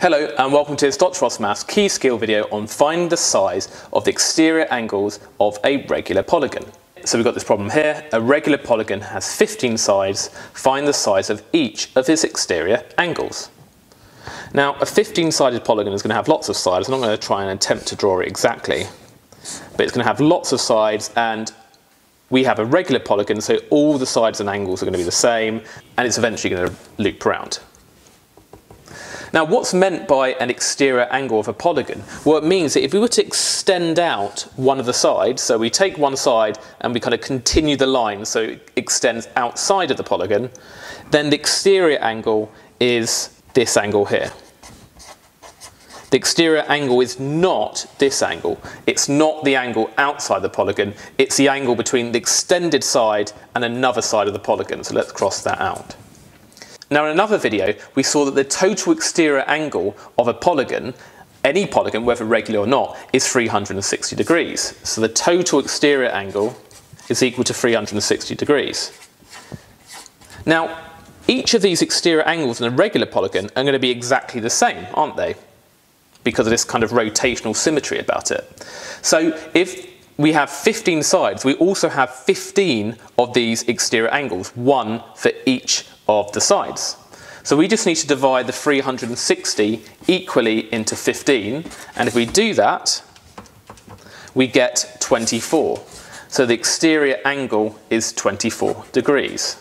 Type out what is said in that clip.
Hello and welcome to this Dr. Frost Maths key skill video on finding the size of the exterior angles of a regular polygon. So we've got this problem here. A regular polygon has 15 sides. Find the size of each of its exterior angles. Now a 15 sided polygon is going to have lots of sides. I'm not going to try and attempt to draw it exactly. But it's going to have lots of sides and we have a regular polygon so all the sides and angles are going to be the same and it's eventually going to loop around. Now, what's meant by an exterior angle of a polygon? Well, it means that if we were to extend out one of the sides, so we take one side and we kind of continue the line so it extends outside of the polygon, then the exterior angle is this angle here. The exterior angle is not this angle. It's not the angle outside the polygon. It's the angle between the extended side and another side of the polygon. So let's cross that out. Now in another video, we saw that the total exterior angle of a polygon, any polygon, whether regular or not, is 360 degrees. So the total exterior angle is equal to 360 degrees. Now, each of these exterior angles in a regular polygon are going to be exactly the same, aren't they? Because of this kind of rotational symmetry about it. So if we have 15 sides, we also have 15 of these exterior angles, one for each of the sides. So we just need to divide the 360 equally into 15, and if we do that, we get 24. So the exterior angle is 24 degrees.